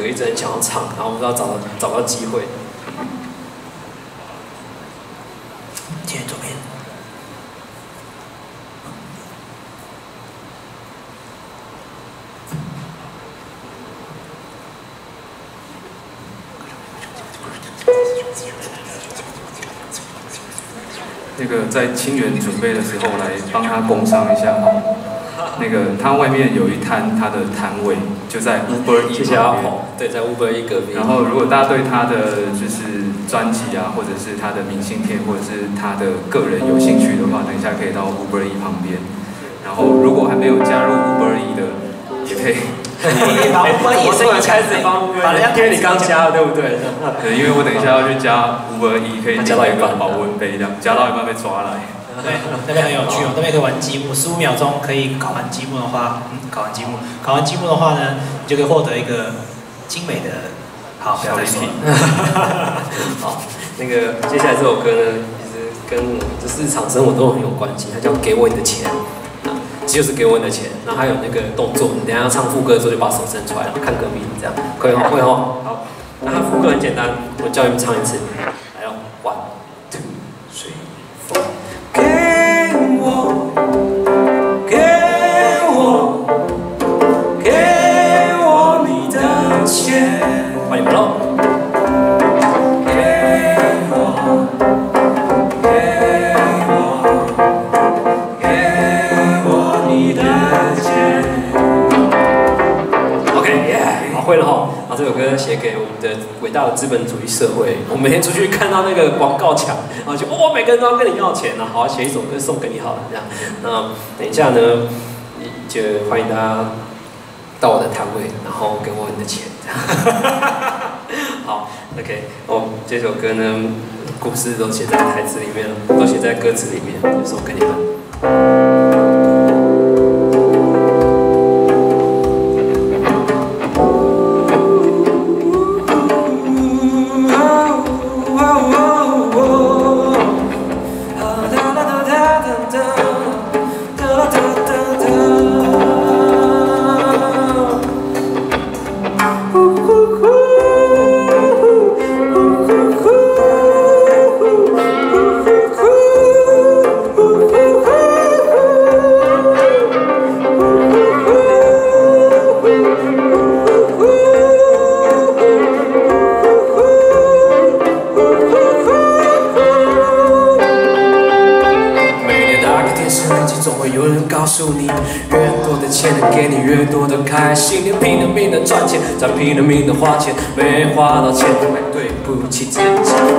歌，一直很想要唱，然后不知道找到找到机会。今天左边。那个在清源准备的时候，来帮他工商一下哈。那个他外面有一摊他的摊位，就在 Uber E 谢谢阿旁边。对，在 Uber 一隔壁。然后，如果大家对他的就是专辑啊，或者是他的明信片，或者是他的个人有兴趣的话，等一下可以到 Uber E 旁边。然后，如果还没有加入 Uber E 的，也可以。把 Uber 也是开始帮 Uber，把人家因为你刚加了，对不对？对，因为我等一下要去加 Uber E，可以加到一半领那个保温杯这样，加到一半被抓来。对，那边很有趣哦，那边可以玩积木，十五秒钟可以搞完积木的话，嗯，搞完积木，搞完积木的话呢，你就可以获得一个精美的，好，不要再说了。好，那个接下来这首歌呢，其实跟就是日常生活都很有关系，它叫《给我你的钱》，啊，就是给我你的钱。然后还有那个动作，你等下要唱副歌的时候就把手伸出来，然后看隔壁这样，可以吗？会哦。好，那它副歌很简单，我教你们唱一次，写给我们的伟大的资本主义社会。我每天出去看到那个广告墙，然后就哦，每个人都要跟你要钱呢。好，写一首歌送给你好了，这样。那等一下呢，就欢迎大家到我的摊位，然后给我你的钱。好，OK，哦，这首歌呢，故事都写在台词里面了，都写在歌词里面，就送给你们。总会有人告诉你，越多的钱能给你越多的开心。你拼了命的赚钱，再拼了命的花钱，没花到钱还对不起自己。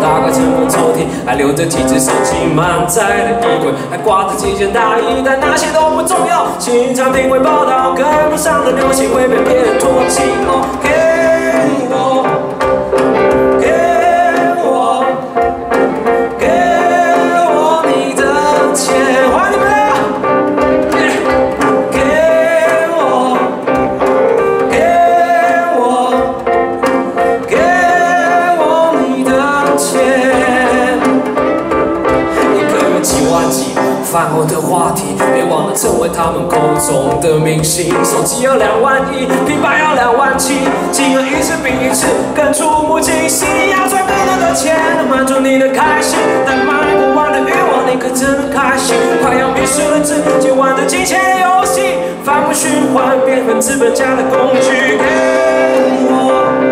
打开尘封抽屉，还留着几只手机，满载的衣柜还挂着几件大衣，但那些都不重要。新产品会报道，跟不上的流行会被别人唾弃。饭后的话题，别忘了成为他们口中的明星。手机要两万一，平板要两万七，金额一次比一次更触目惊心。要赚更多的钱，能满足你的开心，但买不完的欲望，你可真开心？快要迷失了自己玩的金钱游戏，反复循环，变成资本家的工具。给我，